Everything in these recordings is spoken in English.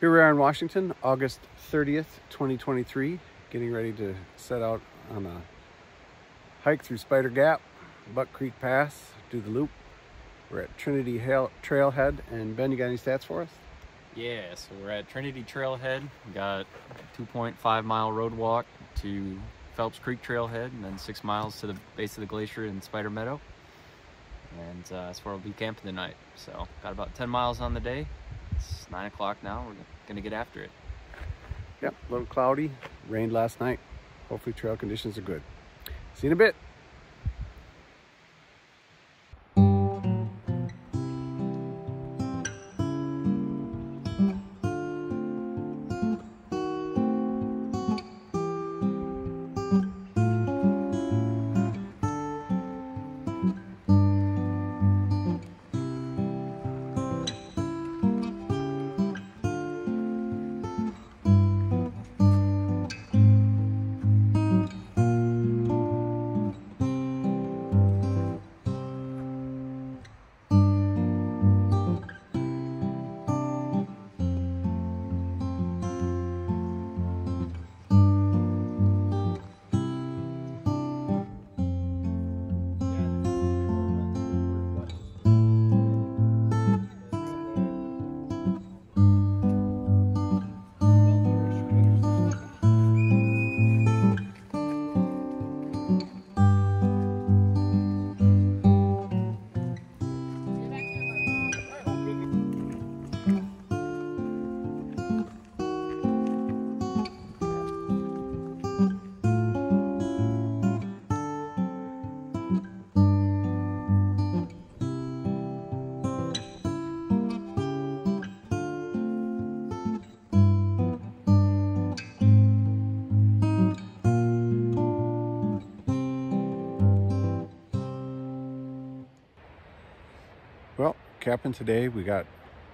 Here we are in Washington, August 30th, 2023, getting ready to set out on a hike through Spider Gap, Buck Creek Pass, do the loop. We're at Trinity Trailhead, and Ben, you got any stats for us? Yeah, so we're at Trinity Trailhead. We got 2.5 mile road walk to Phelps Creek Trailhead, and then six miles to the base of the glacier in Spider Meadow. And uh, that's where we'll be camping tonight. So got about 10 miles on the day. It's nine o'clock now. We're gonna get after it. Yep, a little cloudy, rained last night. Hopefully trail conditions are good. See you in a bit. Capping today, we got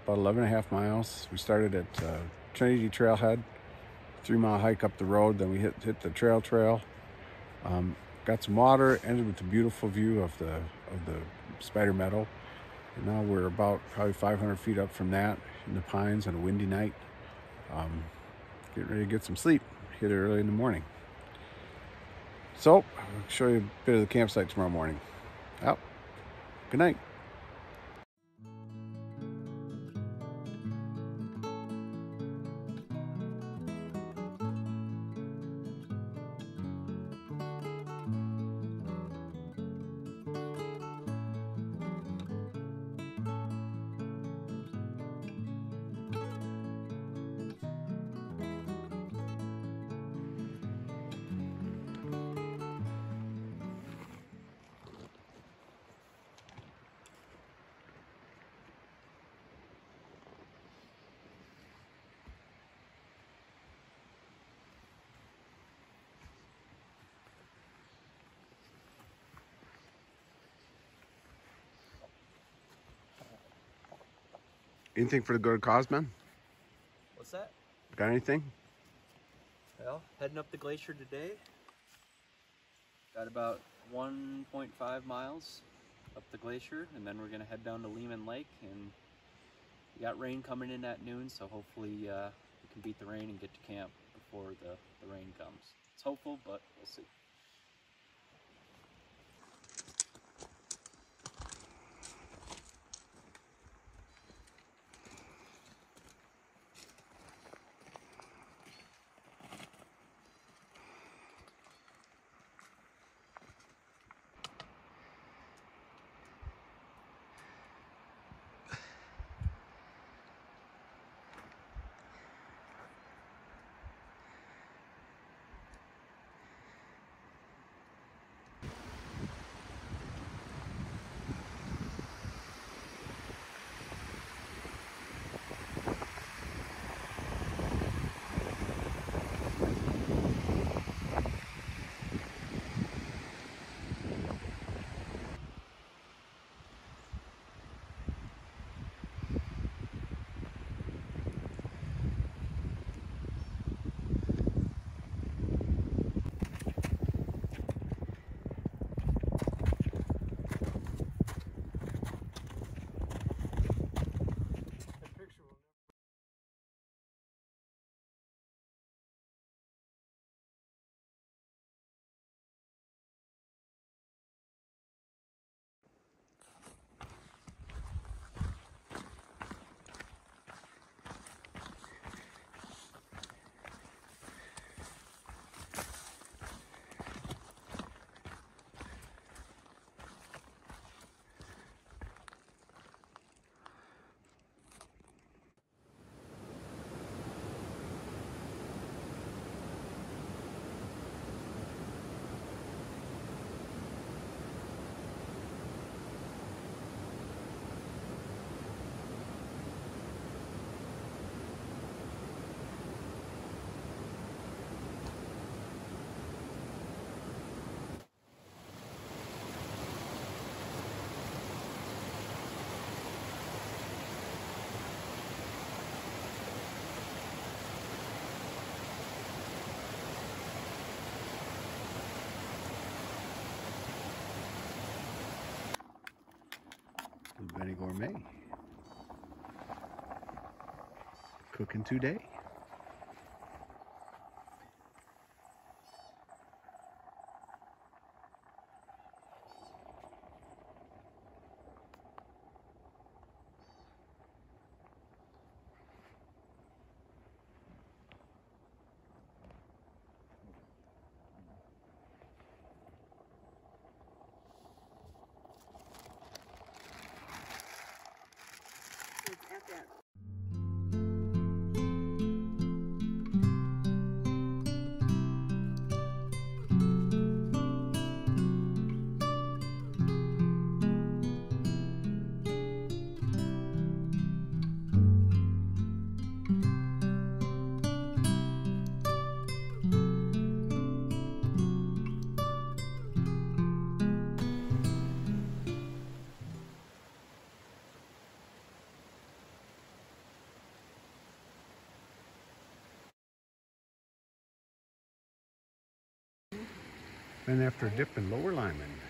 about 11 and a half miles. We started at uh, Trinity Trailhead, three mile hike up the road, then we hit, hit the trail trail. Um, got some water, ended with a beautiful view of the, of the Spider Meadow. And now we're about probably 500 feet up from that in the pines on a windy night. Um, getting ready to get some sleep, hit it early in the morning. So, I'll show you a bit of the campsite tomorrow morning. Out. Good night. Anything for the good cause, man? What's that? Got anything? Well, heading up the glacier today. Got about 1.5 miles up the glacier, and then we're gonna head down to Lyman Lake. And we got rain coming in at noon, so hopefully uh, we can beat the rain and get to camp before the, the rain comes. It's hopeful, but we'll see. Gourmet. Cooking today. That Then after a dip in Lower Lyman.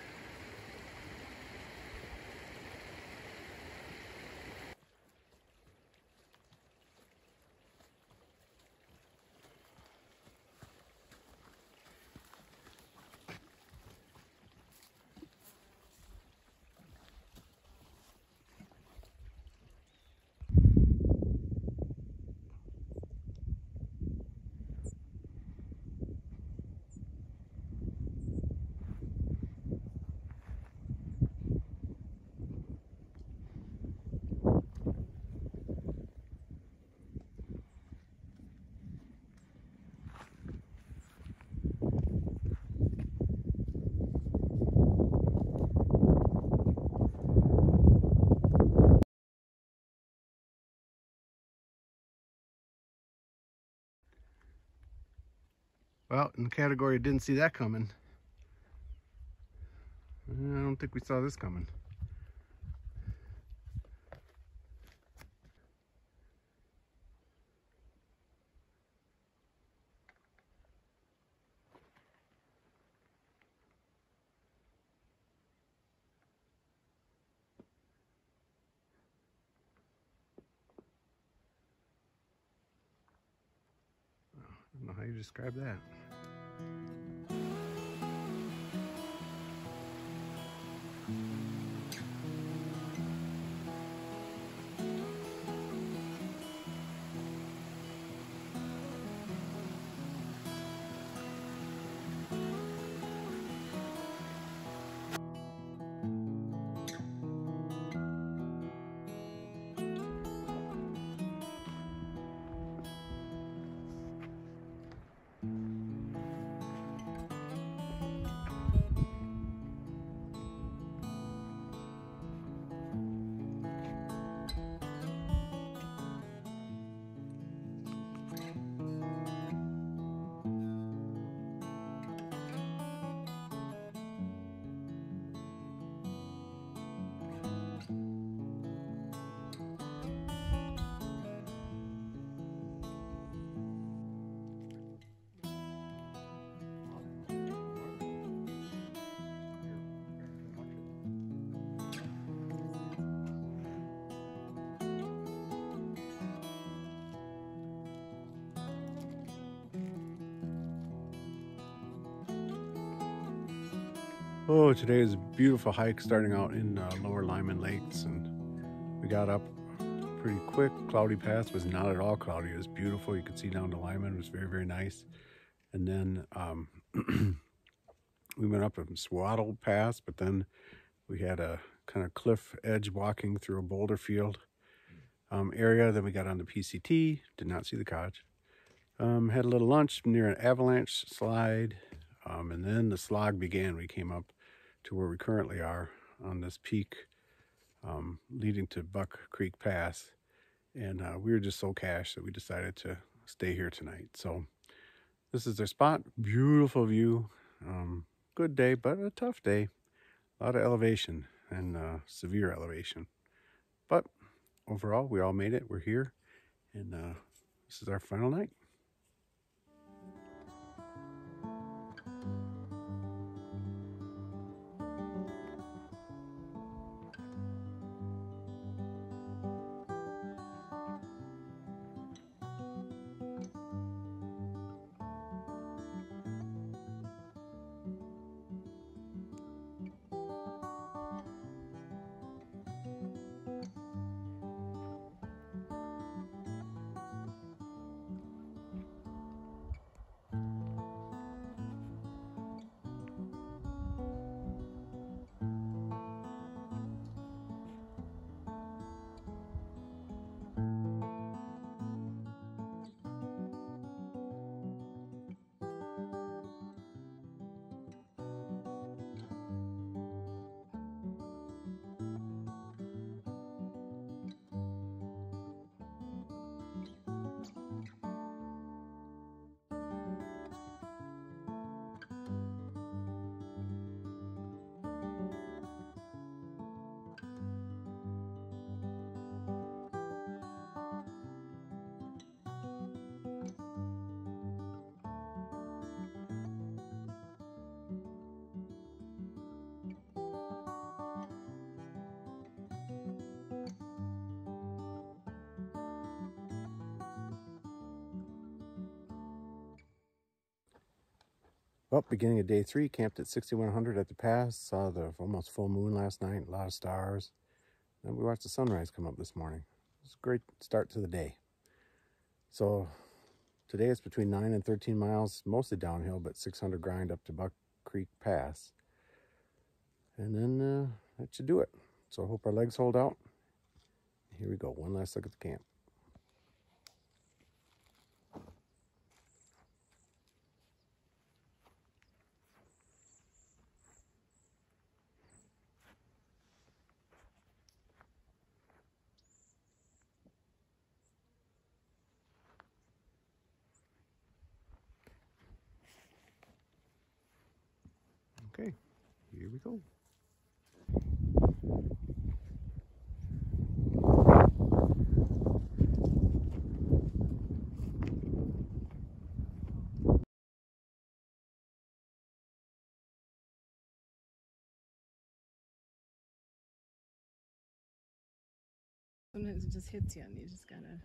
Well, in the category didn't see that coming. I don't think we saw this coming. Describe that. Oh, today is a beautiful hike starting out in uh, Lower Lyman Lakes, and we got up pretty quick. Cloudy Pass was not at all cloudy; it was beautiful. You could see down to Lyman; it was very, very nice. And then um, we went up a Suiattle Pass, but then we had a kind of cliff edge walking through a boulder field um, area. Then we got on the PCT. Did not see the cottage. Um, had a little lunch near an avalanche slide, um, and then the slog began. We came up to where we currently are on this peak um, leading to Buck Creek Pass. And uh, we were just so cashed that we decided to stay here tonight. So this is their spot. Beautiful view. Um, good day, but a tough day. A lot of elevation and uh, severe elevation. But overall, we all made it. We're here. And uh, this is our final night. Well, beginning of day three, camped at 6100 at the pass. Saw the almost full moon last night, a lot of stars. Then we watched the sunrise come up this morning. It's a great start to the day. So today it's between 9 and 13 miles, mostly downhill, but 600 grind up to Buck Creek Pass. And then uh, that should do it. So I hope our legs hold out. Here we go. One last look at the camp. Okay, here we go. Sometimes it just hits you and you just gotta.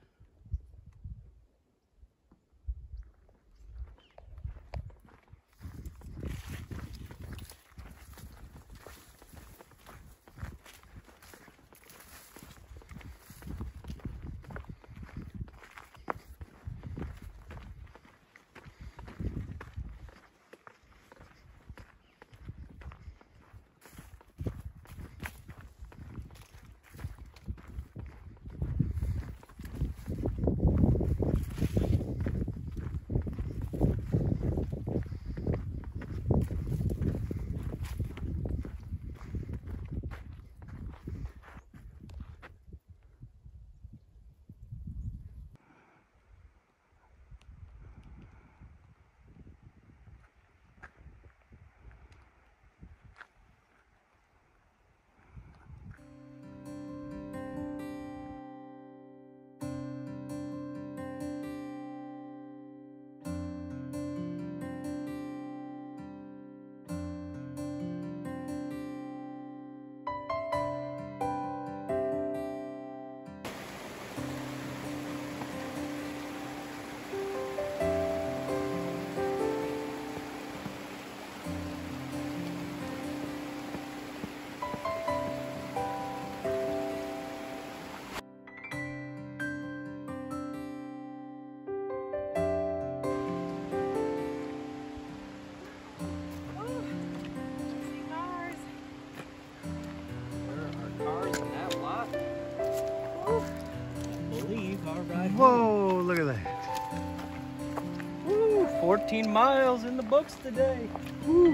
13 miles in the books today. Woo.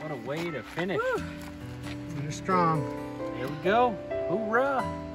What a way to finish. Woo. You're strong. There we go. Hoorah.